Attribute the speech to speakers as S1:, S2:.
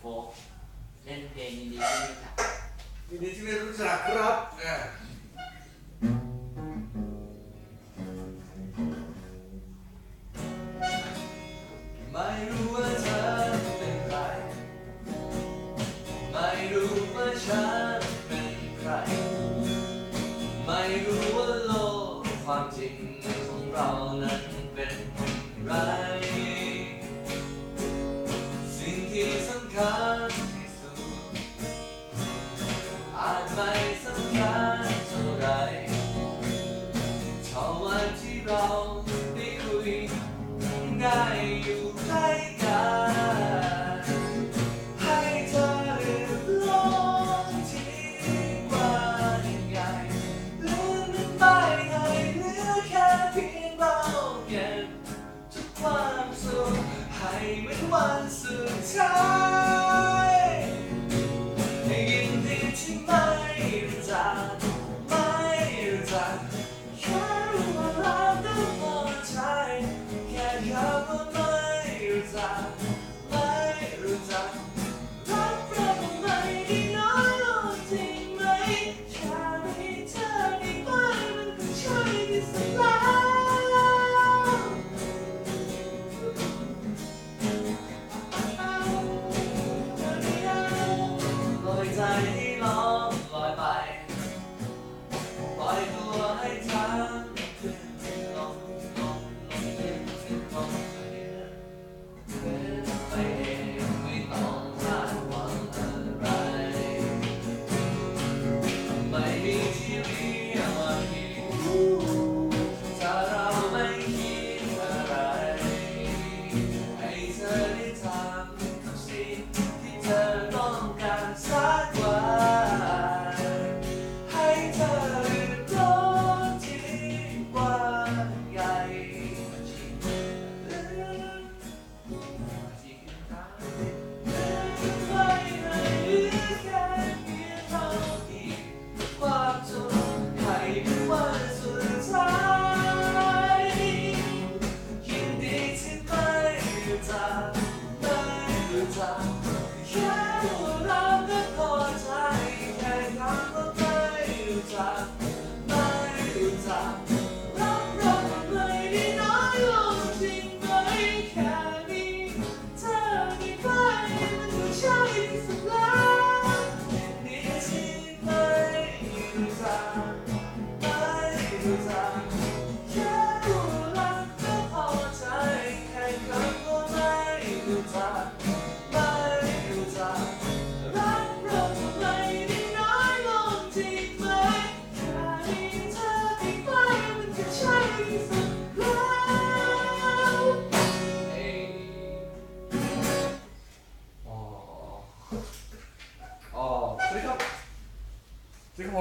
S1: โฟกเล่นเพลงยินดีที่รู้จัก
S2: ยินดีที่ได้รู้จักครับไม่รู้ว่าเธอเป็นใคร ไม่รู้ว่าฉันเป็นใคร ไม่รู้ว่าโลกความจริงของเรานั้น Oh. รู้จักไม่เราทำไมไน้อยลงจริไหแค่ให้เธอได้ใกล้มันก็ใช่สุดแล้วเอ้ยอ๋ออ๋อสวัสสวัสดีค